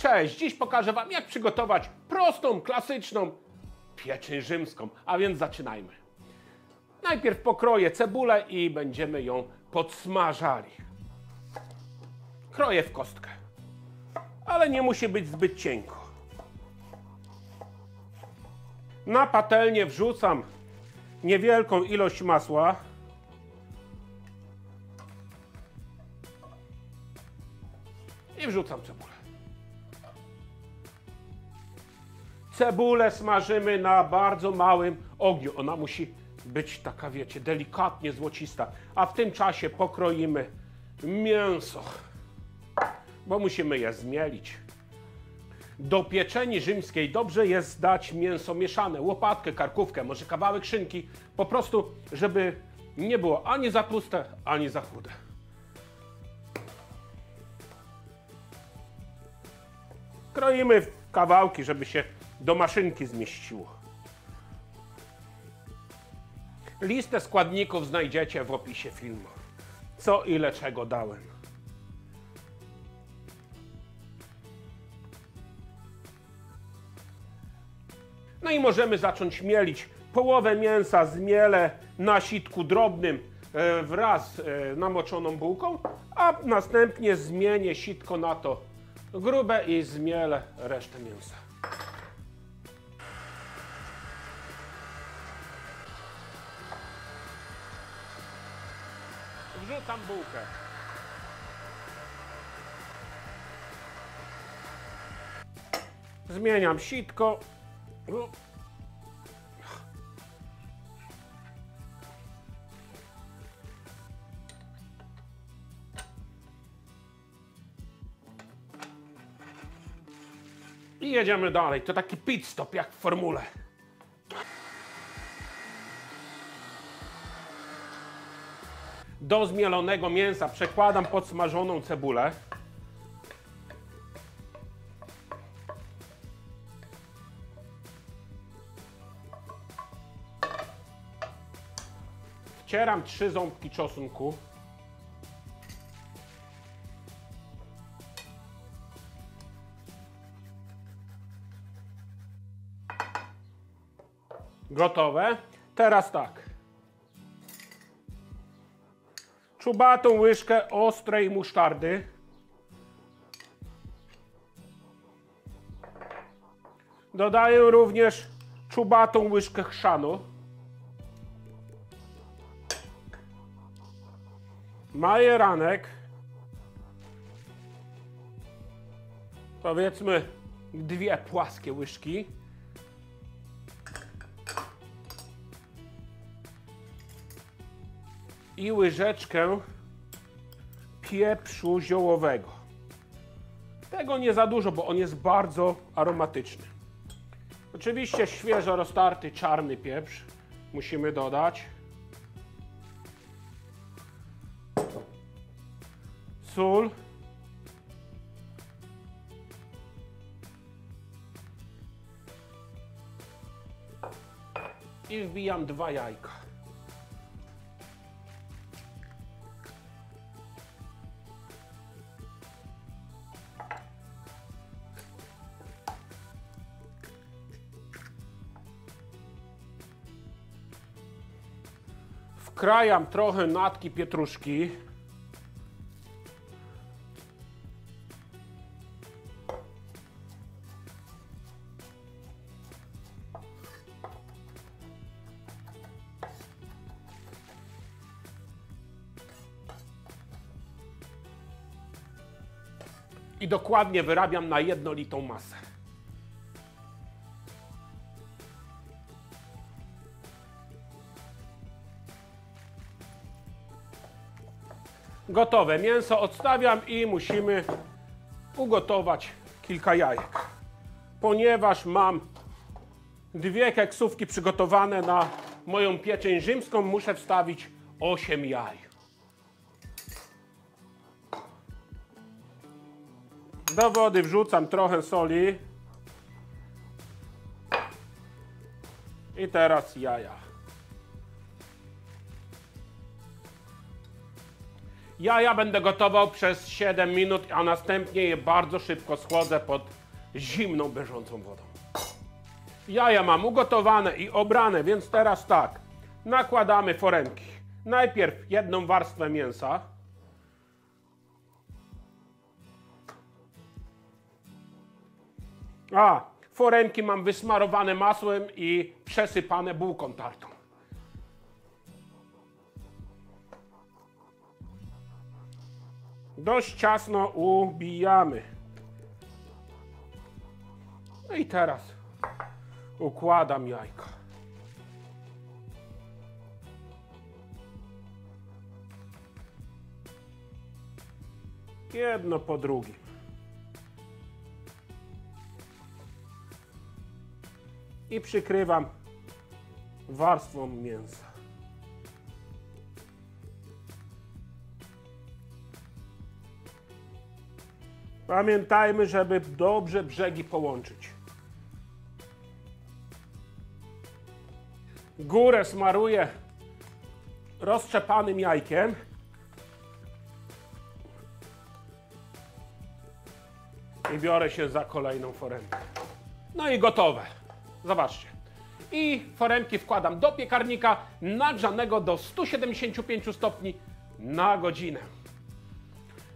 Cześć, dziś pokażę Wam jak przygotować prostą, klasyczną pieczeń rzymską, a więc zaczynajmy. Najpierw pokroję cebulę i będziemy ją podsmażali. Kroję w kostkę, ale nie musi być zbyt cienko. Na patelnię wrzucam niewielką ilość masła. I wrzucam cebulę. Cebulę smażymy na bardzo małym ogniu. Ona musi być taka, wiecie, delikatnie złocista. A w tym czasie pokroimy mięso, bo musimy je zmielić. Do pieczeni rzymskiej dobrze jest dać mięso mieszane, łopatkę, karkówkę, może kawałek szynki, po prostu, żeby nie było ani za tłuste, ani za chude. Kroimy w kawałki, żeby się do maszynki zmieściło. Listę składników znajdziecie w opisie filmu. Co ile czego dałem. No i możemy zacząć mielić. Połowę mięsa zmielę na sitku drobnym e, wraz e, namoczoną bułką, a następnie zmienię sitko na to grube i zmielę resztę mięsa. Wrzucam bułkę. Zmieniam sitko. I jedziemy dalej. To taki pit stop jak w formule. Do zmielonego mięsa przekładam podsmażoną cebulę. Wcieram trzy ząbki czosnku. Gotowe. Teraz tak. Czubatą łyżkę ostrej musztardy. Dodaję również czubatą łyżkę chrzanu. Majeranek. Powiedzmy dwie płaskie łyżki. I łyżeczkę pieprzu ziołowego. Tego nie za dużo, bo on jest bardzo aromatyczny. Oczywiście świeżo roztarty czarny pieprz musimy dodać. Sól. I wbijam dwa jajka. Wkrajam trochę natki pietruszki. I dokładnie wyrabiam na jednolitą masę. Gotowe. Mięso odstawiam i musimy ugotować kilka jajek. Ponieważ mam dwie keksówki przygotowane na moją pieczeń rzymską, muszę wstawić 8 jaj. Do wody wrzucam trochę soli. I teraz jaja. Jaja będę gotował przez 7 minut, a następnie je bardzo szybko schłodzę pod zimną, bieżącą wodą. Jaja mam ugotowane i obrane, więc teraz tak. Nakładamy foremki. Najpierw jedną warstwę mięsa. A, foremki mam wysmarowane masłem i przesypane bułką tartą. Dość ciasno ubijamy. No i teraz układam jajka. Jedno po drugim. I przykrywam warstwą mięsa. Pamiętajmy, żeby dobrze brzegi połączyć. Górę smaruję roztrzepanym jajkiem. I biorę się za kolejną foremkę. No i gotowe. Zobaczcie. I foremki wkładam do piekarnika nagrzanego do 175 stopni na godzinę.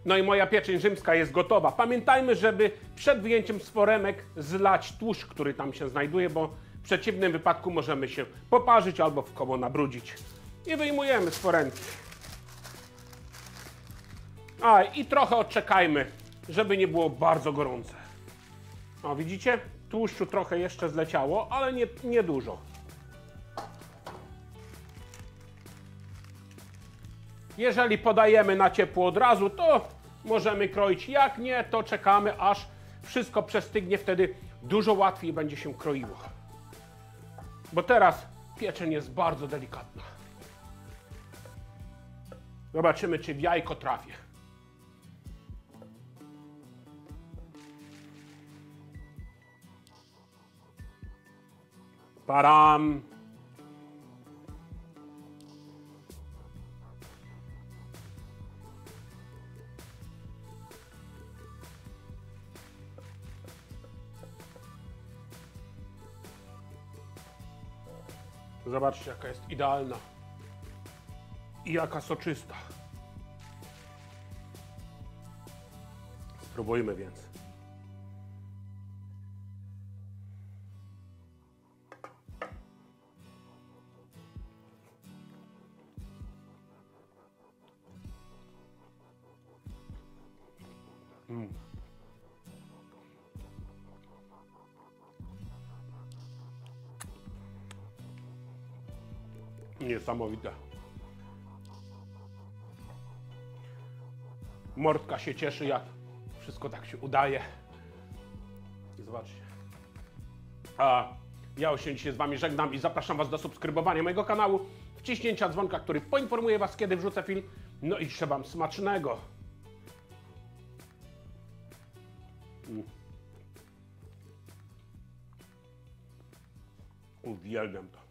No i moja pieczeń rzymska jest gotowa. Pamiętajmy, żeby przed wyjęciem z foremek zlać tłuszcz, który tam się znajduje, bo w przeciwnym wypadku możemy się poparzyć albo w koło nabrudzić. I wyjmujemy z foremki. A i trochę odczekajmy, żeby nie było bardzo gorące. O, widzicie? Tłuszczu trochę jeszcze zleciało, ale nie, nie dużo. Jeżeli podajemy na ciepło od razu, to możemy kroić. Jak nie, to czekamy, aż wszystko przestygnie. Wtedy dużo łatwiej będzie się kroiło. Bo teraz pieczeń jest bardzo delikatna. Zobaczymy, czy w jajko trafię. Param. Zobaczcie, jaka jest idealna i jaka soczysta. Spróbujmy więc. Niesamowite. Mordka się cieszy, jak wszystko tak się udaje. Zobaczcie. A ja się dzisiaj z Wami żegnam i zapraszam Was do subskrybowania mojego kanału, wciśnięcia dzwonka, który poinformuje Was, kiedy wrzucę film. No i życzę Wam smacznego. Mm. Uwielbiam to.